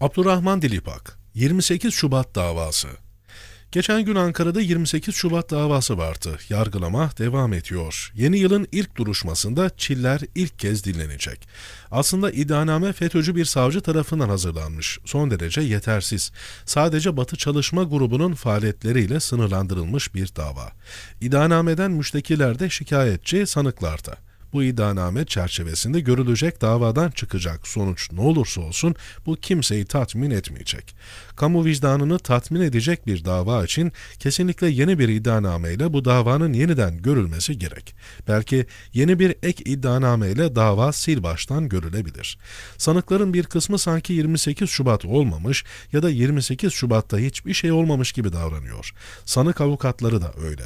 Abdurrahman Dilipak 28 Şubat davası Geçen gün Ankara'da 28 Şubat davası vardı. Yargılama devam ediyor. Yeni yılın ilk duruşmasında Çiller ilk kez dinlenecek. Aslında iddianame FETÖ'cü bir savcı tarafından hazırlanmış. Son derece yetersiz. Sadece Batı Çalışma Grubu'nun faaliyetleriyle sınırlandırılmış bir dava. İddianameden müştekiler de şikayetçi, sanıklar da. Bu iddianame çerçevesinde görülecek davadan çıkacak sonuç ne olursa olsun bu kimseyi tatmin etmeyecek. Kamu vicdanını tatmin edecek bir dava için kesinlikle yeni bir iddianameyle bu davanın yeniden görülmesi gerek. Belki yeni bir ek iddianameyle dava sil baştan görülebilir. Sanıkların bir kısmı sanki 28 Şubat olmamış ya da 28 Şubat'ta hiçbir şey olmamış gibi davranıyor. Sanık avukatları da öyle.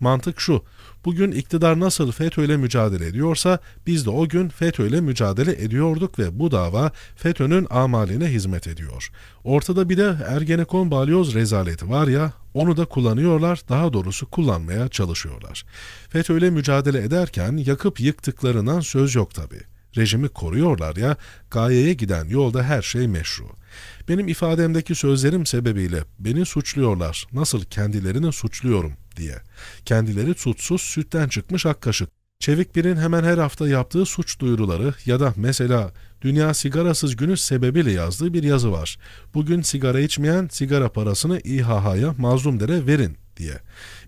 Mantık şu, bugün iktidar nasıl FETÖ ile mücadele ediyorsa biz de o gün FETÖ ile mücadele ediyorduk ve bu dava FETÖ'nün amaline hizmet ediyor. Ortada bir de Ergenekon balyoz rezaleti var ya, onu da kullanıyorlar, daha doğrusu kullanmaya çalışıyorlar. FETÖ ile mücadele ederken yakıp yıktıklarından söz yok tabii rejimi koruyorlar ya, gayeye giden yolda her şey meşru. Benim ifademdeki sözlerim sebebiyle beni suçluyorlar, nasıl kendilerini suçluyorum diye. Kendileri suçsuz sütten çıkmış ak kaşık. Çevik Bir'in hemen her hafta yaptığı suç duyuruları ya da mesela Dünya Sigarasız Günü sebebiyle yazdığı bir yazı var. Bugün sigara içmeyen sigara parasını İHH'ya mazlumdere verin diye.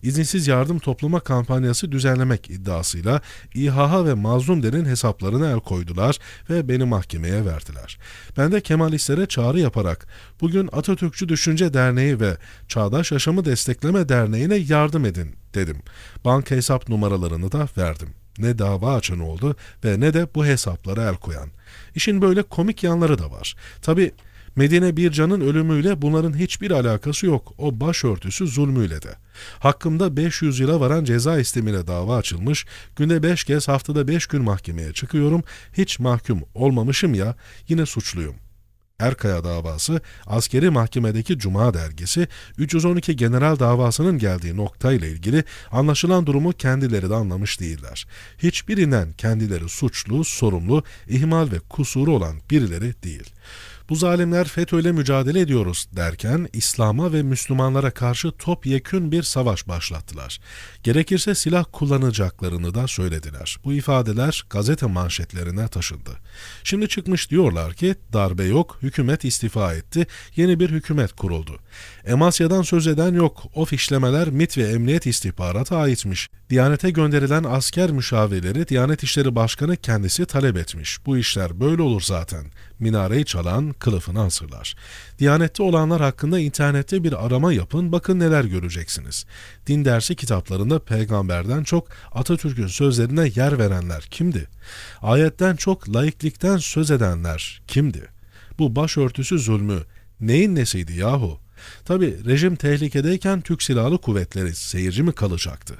İzinsiz yardım topluma kampanyası düzenlemek iddiasıyla İHH ve Mazlumder'in hesaplarına el koydular ve beni mahkemeye verdiler. Ben de Kemalistlere çağrı yaparak bugün Atatürkçü Düşünce Derneği ve Çağdaş Yaşamı Destekleme Derneği'ne yardım edin dedim. Banka hesap numaralarını da verdim. Ne dava açan oldu ve ne de bu hesaplara el koyan. İşin böyle komik yanları da var. Tabi Medine Bircan'ın ölümüyle bunların hiçbir alakası yok. O başörtüsü zulmüyle de. Hakkımda 500 yıla varan ceza istemiyle dava açılmış, günde 5 kez haftada 5 gün mahkemeye çıkıyorum, hiç mahkum olmamışım ya, yine suçluyum. Erkaya davası, askeri mahkemedeki Cuma dergisi, 312 general davasının geldiği noktayla ilgili anlaşılan durumu kendileri de anlamış değiller. Hiçbirinden kendileri suçlu, sorumlu, ihmal ve kusuru olan birileri değil. Bu zalimler FETÖ'yle mücadele ediyoruz derken İslam'a ve Müslümanlara karşı topyekün bir savaş başlattılar. Gerekirse silah kullanacaklarını da söylediler. Bu ifadeler gazete manşetlerine taşındı. Şimdi çıkmış diyorlar ki darbe yok, hükümet istifa etti, yeni bir hükümet kuruldu. Emasya'dan söz eden yok, o fişlemeler MIT ve Emniyet istihbarata aitmiş. Diyanete gönderilen asker müşavirleri Diyanet İşleri Başkanı kendisi talep etmiş. Bu işler böyle olur zaten. Minareyi çalan kılıfını asırlar. Diyanette olanlar hakkında internette bir arama yapın, bakın neler göreceksiniz. Din dersi kitaplarında peygamberden çok Atatürk'ün sözlerine yer verenler kimdi? Ayetten çok laiklikten söz edenler kimdi? Bu başörtüsü zulmü neyin nesiydi yahu? Tabi rejim tehlikedeyken Türk Silahlı Kuvvetleri seyirci mi kalacaktı?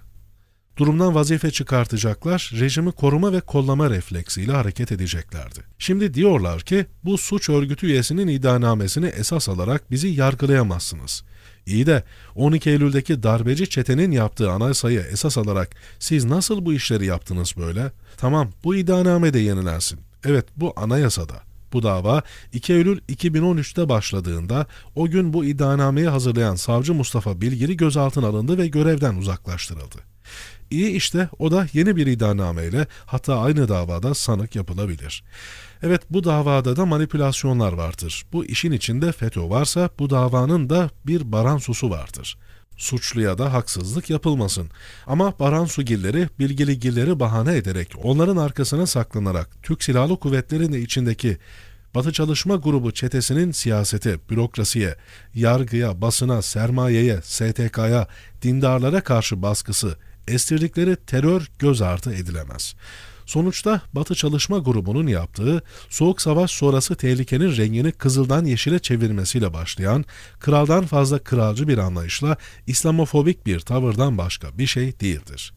Durumdan vazife çıkartacaklar, rejimi koruma ve kollama refleksiyle hareket edeceklerdi. Şimdi diyorlar ki bu suç örgütü üyesinin iddianamesini esas alarak bizi yargılayamazsınız. İyi de 12 Eylül'deki darbeci çetenin yaptığı anayasayı esas alarak siz nasıl bu işleri yaptınız böyle? Tamam bu iddianame de yenilensin. Evet bu anayasada. Bu dava 2 Eylül 2013'te başladığında o gün bu iddianameyi hazırlayan savcı Mustafa Bilgiri gözaltına alındı ve görevden uzaklaştırıldı. İyi işte o da yeni bir iddianameyle hatta aynı davada sanık yapılabilir. Evet bu davada da manipülasyonlar vardır. Bu işin içinde FETÖ varsa bu davanın da bir baransusu vardır. Suçluya da haksızlık yapılmasın. Ama Baransugilleri, bilgiligilleri bahane ederek, onların arkasına saklanarak Türk Silahlı Kuvvetleri'nin içindeki Batı Çalışma Grubu çetesinin siyasete, bürokrasiye, yargıya, basına, sermayeye, STK'ya, dindarlara karşı baskısı, estirdikleri terör göz ardı edilemez. Sonuçta Batı Çalışma Grubu'nun yaptığı Soğuk Savaş sonrası tehlikenin rengini kızıldan yeşile çevirmesiyle başlayan kraldan fazla kralcı bir anlayışla İslamofobik bir tavırdan başka bir şey değildir.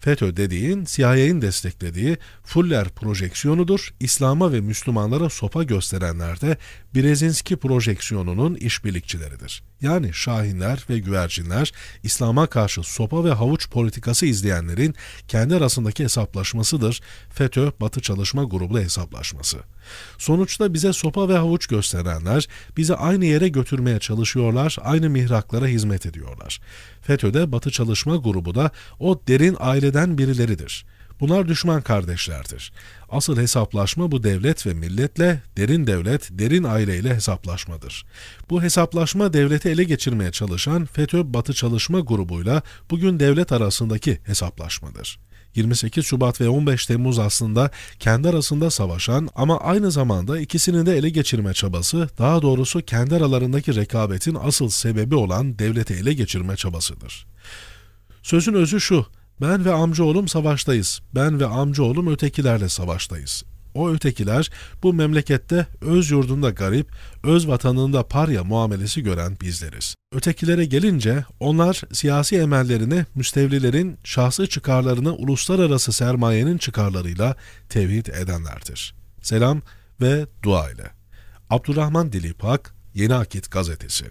FETÖ dediğin CIA'nin desteklediği Fuller projeksiyonudur. İslam'a ve Müslümanlara sopa gösterenler de Brezinski projeksiyonunun işbirlikçileridir. Yani Şahinler ve güvercinler, İslam'a karşı sopa ve havuç politikası izleyenlerin kendi arasındaki hesaplaşmasıdır, FETÖ Batı Çalışma Grubu hesaplaşması. Sonuçta bize sopa ve havuç gösterenler, bizi aynı yere götürmeye çalışıyorlar, aynı mihraklara hizmet ediyorlar. FETÖ'de Batı Çalışma Grubu da o derin aileden birileridir. Bunlar düşman kardeşlerdir. Asıl hesaplaşma bu devlet ve milletle, derin devlet, derin aileyle hesaplaşmadır. Bu hesaplaşma devleti ele geçirmeye çalışan FETÖ Batı Çalışma Grubu'yla bugün devlet arasındaki hesaplaşmadır. 28 Şubat ve 15 Temmuz aslında kendi arasında savaşan ama aynı zamanda ikisini de ele geçirme çabası, daha doğrusu kendi aralarındaki rekabetin asıl sebebi olan devleti ele geçirme çabasıdır. Sözün özü şu, ben ve amcaoğlum savaştayız. Ben ve amcaoğlum ötekilerle savaştayız. O ötekiler bu memlekette öz yurdunda garip, öz vatanında parya muamelesi gören bizleriz. Ötekilere gelince onlar siyasi emellerini müstevlilerin şahsi çıkarlarını uluslararası sermayenin çıkarlarıyla tevhid edenlerdir. Selam ve dua ile. Abdurrahman Dilipak, Yeni Akit Gazetesi